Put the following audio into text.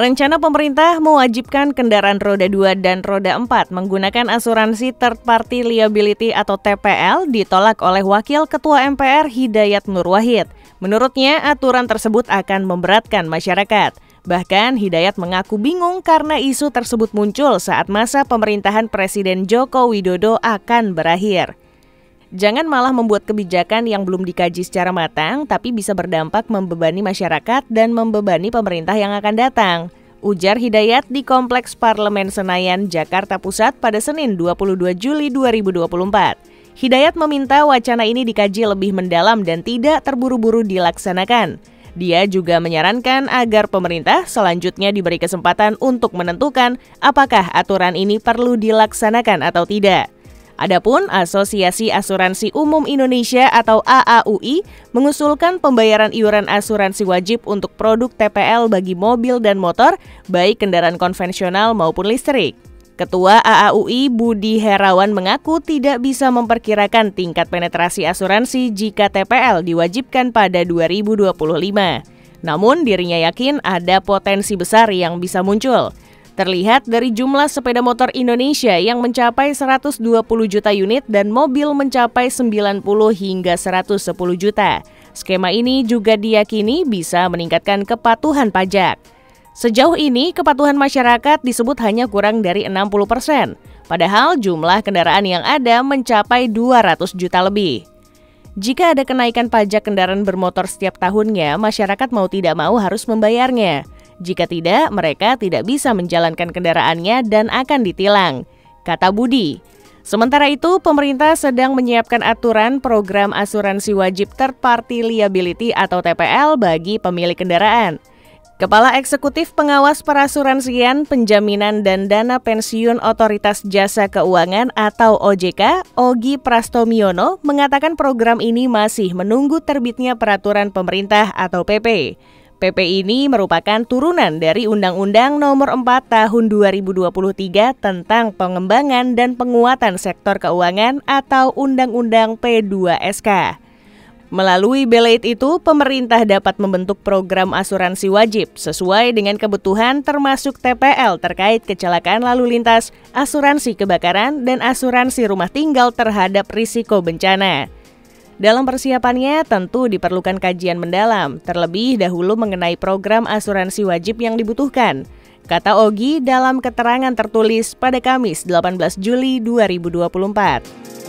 Rencana pemerintah mewajibkan kendaraan roda 2 dan roda 4 menggunakan asuransi third party liability atau TPL ditolak oleh Wakil Ketua MPR Hidayat Nur Wahid. Menurutnya, aturan tersebut akan memberatkan masyarakat. Bahkan Hidayat mengaku bingung karena isu tersebut muncul saat masa pemerintahan Presiden Joko Widodo akan berakhir. Jangan malah membuat kebijakan yang belum dikaji secara matang, tapi bisa berdampak membebani masyarakat dan membebani pemerintah yang akan datang. Ujar Hidayat di Kompleks Parlemen Senayan, Jakarta Pusat pada Senin 22 Juli 2024. Hidayat meminta wacana ini dikaji lebih mendalam dan tidak terburu-buru dilaksanakan. Dia juga menyarankan agar pemerintah selanjutnya diberi kesempatan untuk menentukan apakah aturan ini perlu dilaksanakan atau tidak. Adapun Asosiasi Asuransi Umum Indonesia atau AAUI mengusulkan pembayaran iuran asuransi wajib untuk produk TPL bagi mobil dan motor, baik kendaraan konvensional maupun listrik. Ketua AAUI Budi Herawan mengaku tidak bisa memperkirakan tingkat penetrasi asuransi jika TPL diwajibkan pada 2025. Namun dirinya yakin ada potensi besar yang bisa muncul. Terlihat dari jumlah sepeda motor Indonesia yang mencapai 120 juta unit dan mobil mencapai 90 hingga 110 juta. Skema ini juga diyakini bisa meningkatkan kepatuhan pajak. Sejauh ini, kepatuhan masyarakat disebut hanya kurang dari 60 persen, padahal jumlah kendaraan yang ada mencapai 200 juta lebih. Jika ada kenaikan pajak kendaraan bermotor setiap tahunnya, masyarakat mau tidak mau harus membayarnya. Jika tidak, mereka tidak bisa menjalankan kendaraannya dan akan ditilang, kata Budi. Sementara itu, pemerintah sedang menyiapkan aturan program asuransi wajib third party liability atau TPL bagi pemilik kendaraan. Kepala Eksekutif Pengawas Perasuransian, Penjaminan dan Dana Pensiun Otoritas Jasa Keuangan atau OJK, Ogi Prastomiono, mengatakan program ini masih menunggu terbitnya peraturan pemerintah atau PP. PP ini merupakan turunan dari Undang-Undang Nomor 4 Tahun 2023 tentang pengembangan dan penguatan sektor keuangan atau Undang-Undang P2SK. Melalui belait itu, pemerintah dapat membentuk program asuransi wajib sesuai dengan kebutuhan termasuk TPL terkait kecelakaan lalu lintas, asuransi kebakaran, dan asuransi rumah tinggal terhadap risiko bencana. Dalam persiapannya tentu diperlukan kajian mendalam, terlebih dahulu mengenai program asuransi wajib yang dibutuhkan. Kata Ogi dalam keterangan tertulis pada Kamis 18 Juli 2024.